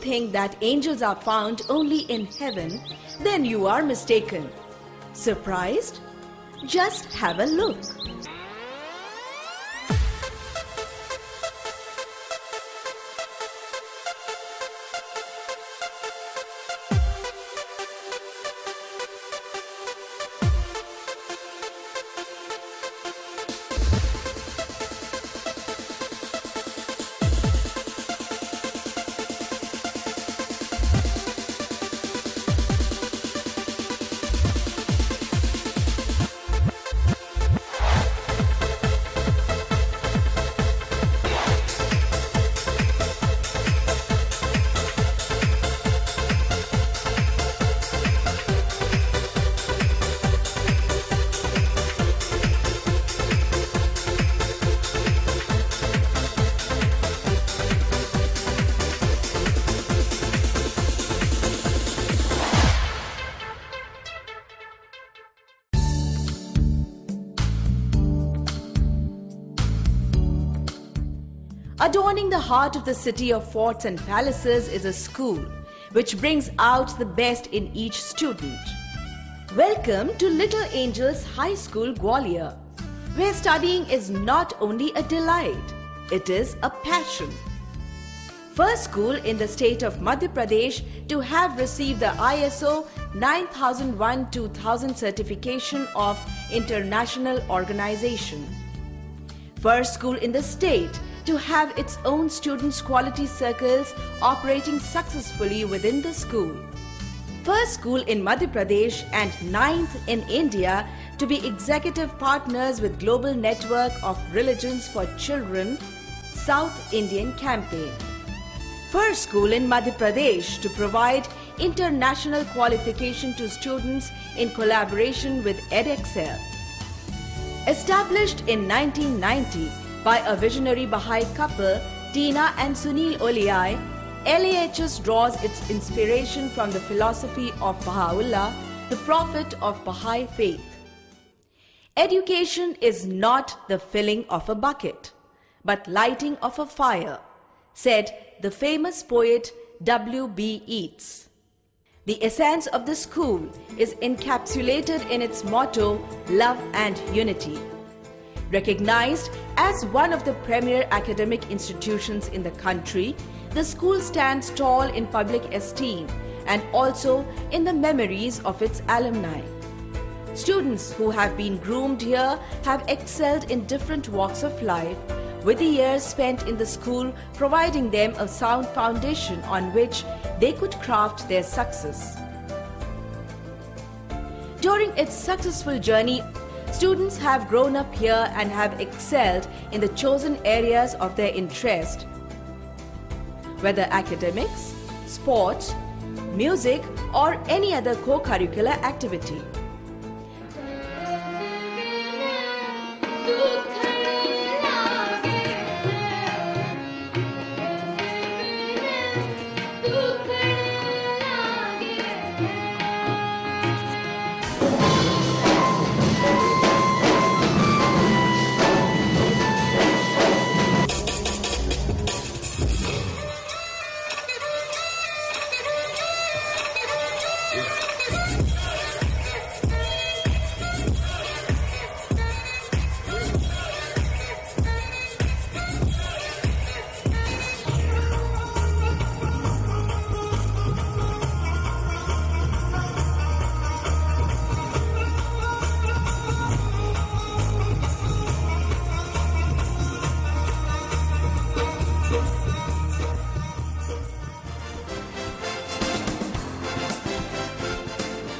think that angels are found only in heaven, then you are mistaken. Surprised? Just have a look. Adorning the heart of the city of forts and palaces is a school which brings out the best in each student. Welcome to Little Angels High School Gwalior, where studying is not only a delight, it is a passion. First school in the state of Madhya Pradesh to have received the ISO 9001-2000 certification of international organization. First school in the state to have its own students' quality circles operating successfully within the school. First school in Madhya Pradesh and ninth in India to be executive partners with Global Network of Religions for Children, South Indian campaign. First school in Madhya Pradesh to provide international qualification to students in collaboration with Edexcel. Established in 1990, by a visionary Baha'i couple, Tina and Sunil Oliai, LAHS draws its inspiration from the philosophy of Baha'u'llah, the prophet of Baha'i faith. Education is not the filling of a bucket, but lighting of a fire, said the famous poet W.B. Yeats. The essence of the school is encapsulated in its motto, Love and Unity. Recognized as one of the premier academic institutions in the country, the school stands tall in public esteem and also in the memories of its alumni. Students who have been groomed here have excelled in different walks of life, with the years spent in the school providing them a sound foundation on which they could craft their success. During its successful journey, Students have grown up here and have excelled in the chosen areas of their interest, whether academics, sports, music, or any other co-curricular activity.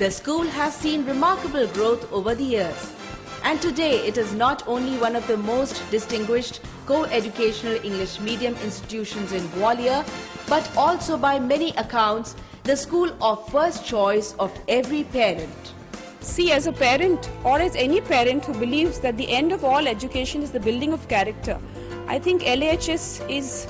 The school has seen remarkable growth over the years. And today it is not only one of the most distinguished co-educational English medium institutions in Gwalior, but also by many accounts the school of first choice of every parent. See, as a parent or as any parent who believes that the end of all education is the building of character, I think LAHS is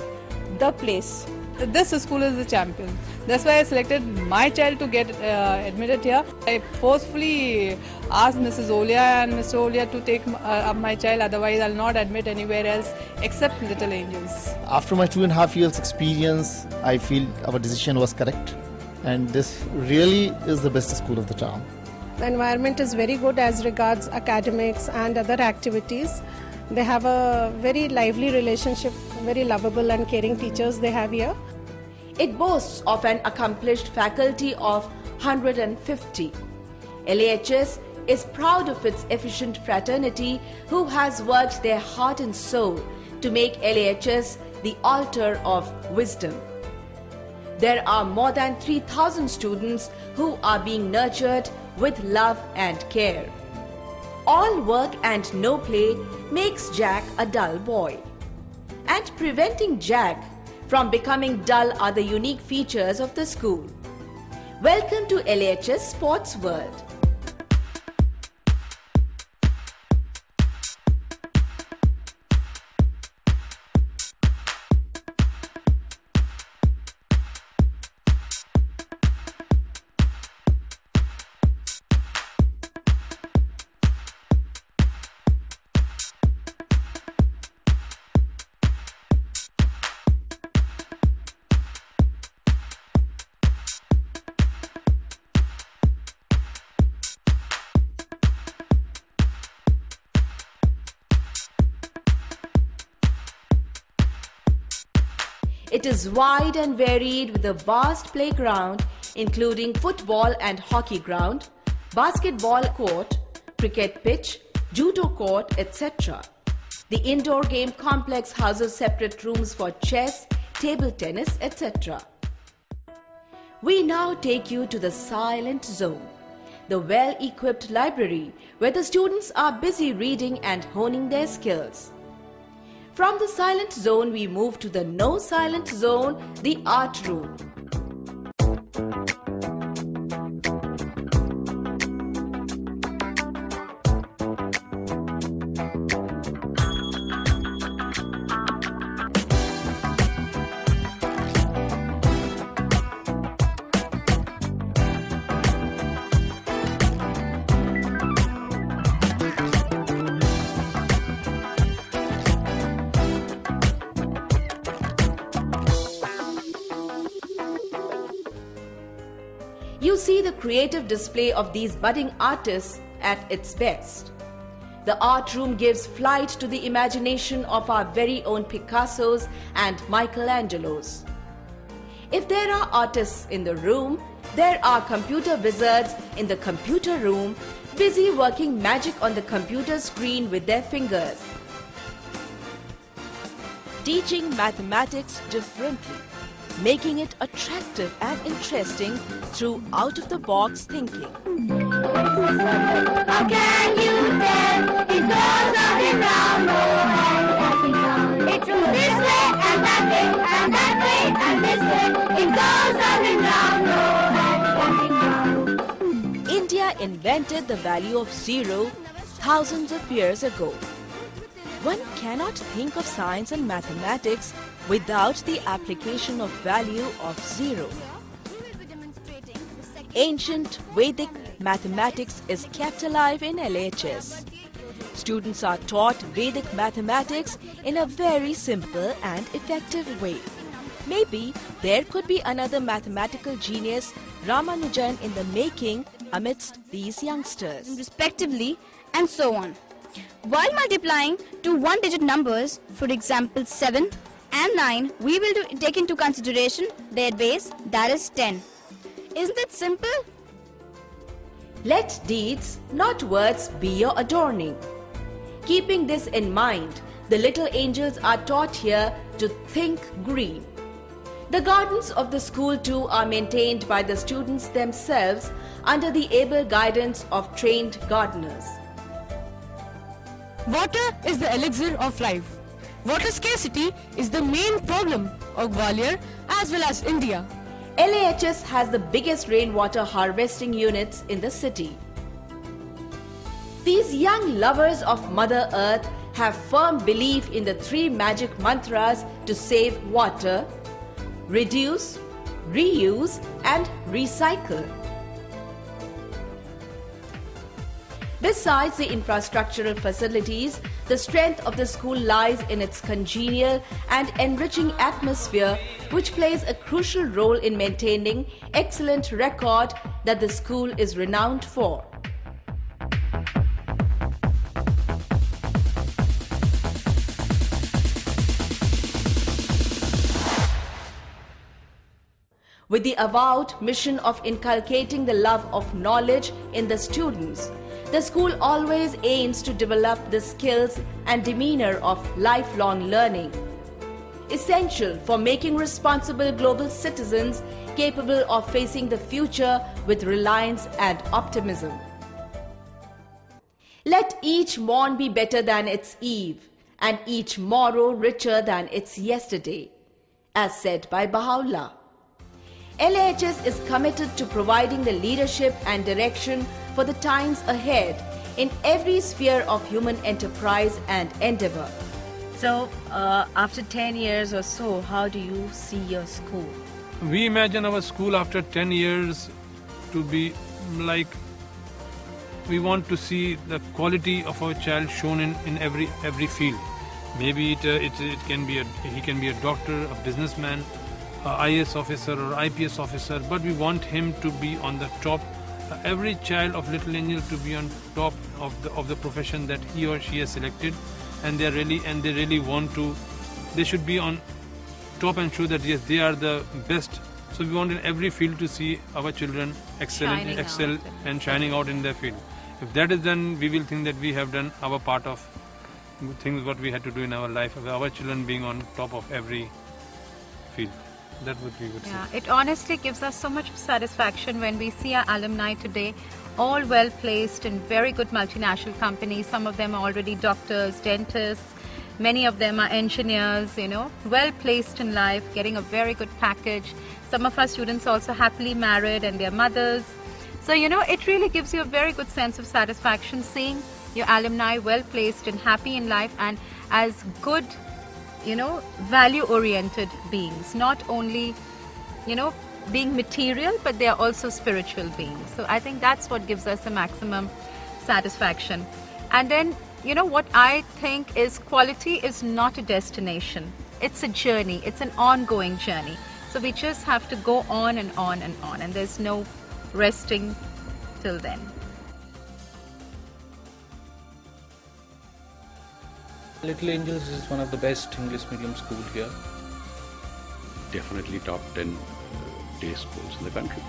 the place this school is the champion. That's why I selected my child to get uh, admitted here. I forcefully asked Mrs. Olia and Mr. Olia to take uh, up my child, otherwise, I'll not admit anywhere else except Little Angels. After my two and a half years experience, I feel our decision was correct, and this really is the best school of the town. The environment is very good as regards academics and other activities. They have a very lively relationship, very lovable and caring teachers they have here. It boasts of an accomplished faculty of 150. LAHS is proud of its efficient fraternity who has worked their heart and soul to make LAHS the altar of wisdom. There are more than 3,000 students who are being nurtured with love and care. All work and no play makes Jack a dull boy. And preventing Jack from becoming dull are the unique features of the school. Welcome to LHS Sports World. It is wide and varied with a vast playground including football and hockey ground, basketball court, cricket pitch, judo court, etc. The indoor game complex houses separate rooms for chess, table tennis, etc. We now take you to the silent zone, the well-equipped library where the students are busy reading and honing their skills. From the silent zone, we move to the no silent zone, the art room. Creative display of these budding artists at its best. The art room gives flight to the imagination of our very own Picassos and Michelangelos. If there are artists in the room, there are computer wizards in the computer room busy working magic on the computer screen with their fingers. Teaching mathematics differently making it attractive and interesting through out of the box thinking. How can you tell? It goes up and no hand It goes this way and that way and that way and this way. It goes up and no oh. hand India invented the value of zero thousands of years ago. One cannot think of science and mathematics without the application of value of zero. Ancient Vedic mathematics is kept alive in LHS. Students are taught Vedic mathematics in a very simple and effective way. Maybe there could be another mathematical genius, Ramanujan, in the making amidst these youngsters. respectively, and so on. While multiplying two one digit numbers, for example 7 and 9, we will do, take into consideration their base, that is 10. Isn't it simple? Let deeds, not words, be your adorning. Keeping this in mind, the little angels are taught here to think green. The gardens of the school too are maintained by the students themselves under the able guidance of trained gardeners. Water is the elixir of life. Water scarcity is the main problem of Gwalior as well as India. LAHS has the biggest rainwater harvesting units in the city. These young lovers of Mother Earth have firm belief in the three magic mantras to save water. reduce, reuse, and recycle. Besides the infrastructural facilities, the strength of the school lies in its congenial and enriching atmosphere, which plays a crucial role in maintaining excellent record that the school is renowned for. With the avowed mission of inculcating the love of knowledge in the students, the school always aims to develop the skills and demeanor of lifelong learning, essential for making responsible global citizens capable of facing the future with reliance and optimism. Let each morn be better than its eve, and each morrow richer than its yesterday, as said by Baha'u'llah. LHS is committed to providing the leadership and direction for the times ahead in every sphere of human enterprise and endeavor. So, uh, after 10 years or so, how do you see your school? We imagine our school after 10 years to be like we want to see the quality of our child shown in, in every every field. Maybe it, uh, it, it can be a, he can be a doctor, a businessman, a IAS officer or IPS officer, but we want him to be on the top. Every child of Little Angel to be on top of the of the profession that he or she has selected, and they really and they really want to. They should be on top and show that yes, they are the best. So we want in every field to see our children excel, Shining excel, out. and shining out in their field. If that is done, we will think that we have done our part of things what we had to do in our life. Our children being on top of every field. That would we would Yeah, it honestly gives us so much satisfaction when we see our alumni today all well placed in very good multinational companies. Some of them are already doctors, dentists, many of them are engineers, you know, well placed in life, getting a very good package. Some of our students also happily married and their mothers. So, you know, it really gives you a very good sense of satisfaction seeing your alumni well placed and happy in life and as good you know value oriented beings. Not only you know being material but they are also spiritual beings. So i think that's what gives us the maximum satisfaction. And then you know what i think is quality is not a destination. It's a journey. It's an ongoing journey. So we just have to go on and on and on and there's no resting till then Little Angels is one of the best English medium school here. Definitely top 10 uh, day schools in the country.